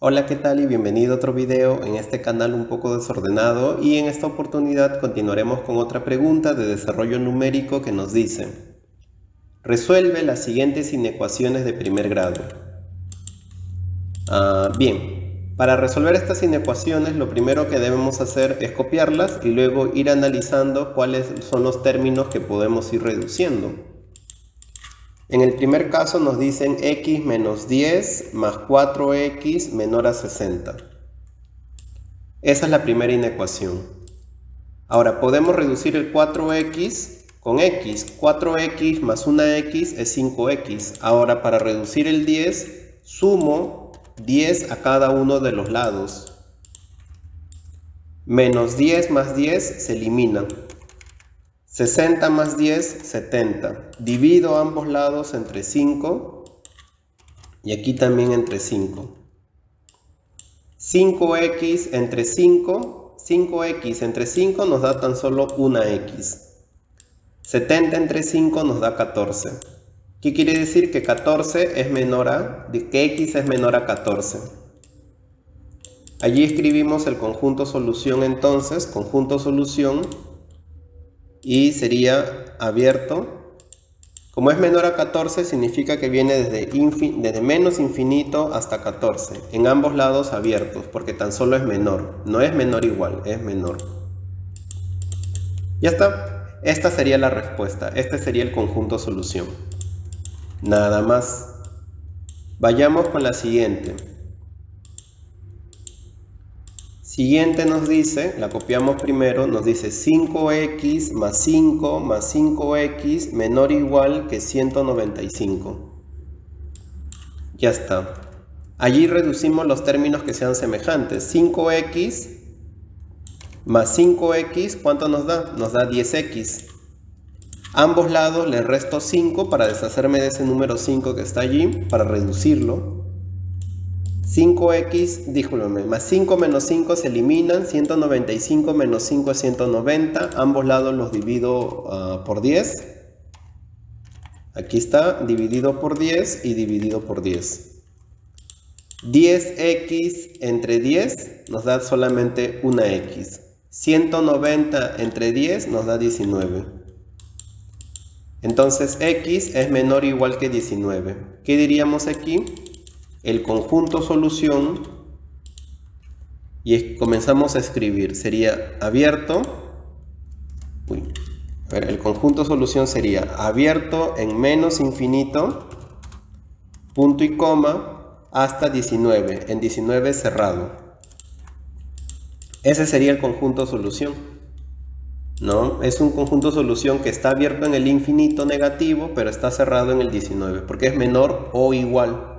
Hola, ¿qué tal? Y bienvenido a otro video en este canal un poco desordenado y en esta oportunidad continuaremos con otra pregunta de desarrollo numérico que nos dice Resuelve las siguientes inecuaciones de primer grado. Ah, bien, para resolver estas inecuaciones lo primero que debemos hacer es copiarlas y luego ir analizando cuáles son los términos que podemos ir reduciendo. En el primer caso nos dicen x menos 10 más 4x menor a 60. Esa es la primera inecuación. Ahora, podemos reducir el 4x con x. 4x más 1x es 5x. Ahora, para reducir el 10, sumo 10 a cada uno de los lados. Menos 10 más 10 se elimina. 60 más 10, 70. Divido ambos lados entre 5 y aquí también entre 5. 5x entre 5, 5x entre 5 nos da tan solo una x. 70 entre 5 nos da 14. ¿Qué quiere decir? Que 14 es menor a, que x es menor a 14. Allí escribimos el conjunto solución entonces, conjunto solución y sería abierto. Como es menor a 14 significa que viene desde, desde menos infinito hasta 14, en ambos lados abiertos, porque tan solo es menor, no es menor igual, es menor. Ya está, esta sería la respuesta, este sería el conjunto solución. Nada más. Vayamos con la siguiente. Siguiente nos dice, la copiamos primero, nos dice 5x más 5 más 5x menor o igual que 195. Ya está. Allí reducimos los términos que sean semejantes. 5x más 5x, ¿cuánto nos da? Nos da 10x. Ambos lados le resto 5 para deshacerme de ese número 5 que está allí, para reducirlo. 5x, díjame, más 5 menos 5 se eliminan, 195 menos 5 es 190, ambos lados los divido ah, por 10. Aquí está, dividido por 10 y dividido por 10. 10x entre 10 nos da solamente una x. 190 entre 10 nos da 19. Entonces x es menor o igual que 19. ¿Qué diríamos aquí? El conjunto solución y comenzamos a escribir. Sería abierto. el conjunto solución sería abierto en menos infinito, punto y coma, hasta 19. En 19 cerrado. Ese sería el conjunto solución. ¿No? Es un conjunto solución que está abierto en el infinito negativo, pero está cerrado en el 19, porque es menor o igual.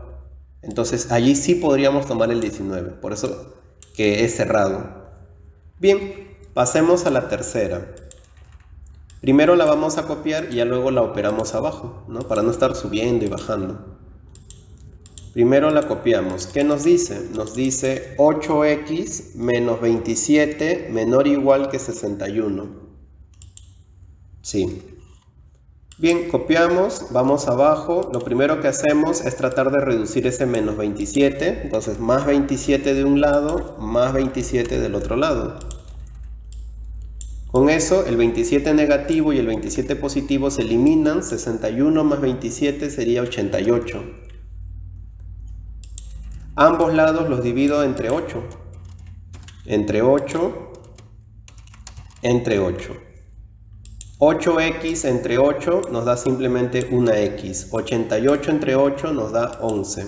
Entonces allí sí podríamos tomar el 19, por eso que es cerrado. Bien, pasemos a la tercera. Primero la vamos a copiar y ya luego la operamos abajo, ¿no? Para no estar subiendo y bajando. Primero la copiamos. ¿Qué nos dice? Nos dice 8x menos 27 menor o igual que 61. Sí. Bien, copiamos, vamos abajo, lo primero que hacemos es tratar de reducir ese menos 27, entonces más 27 de un lado, más 27 del otro lado. Con eso, el 27 negativo y el 27 positivo se eliminan, 61 más 27 sería 88. Ambos lados los divido entre 8. Entre 8, entre 8. 8x entre 8 nos da simplemente una x. 88 entre 8 nos da 11.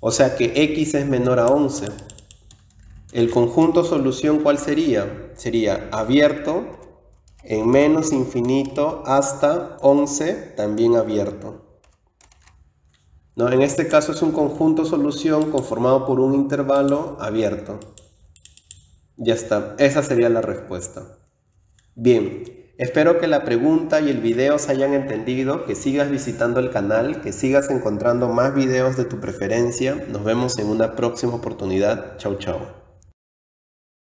O sea que x es menor a 11. El conjunto solución, ¿cuál sería? Sería abierto en menos infinito hasta 11, también abierto. ¿No? En este caso es un conjunto solución conformado por un intervalo abierto. Ya está, esa sería la respuesta. Bien, espero que la pregunta y el video se hayan entendido, que sigas visitando el canal, que sigas encontrando más videos de tu preferencia. Nos vemos en una próxima oportunidad. Chau, chau.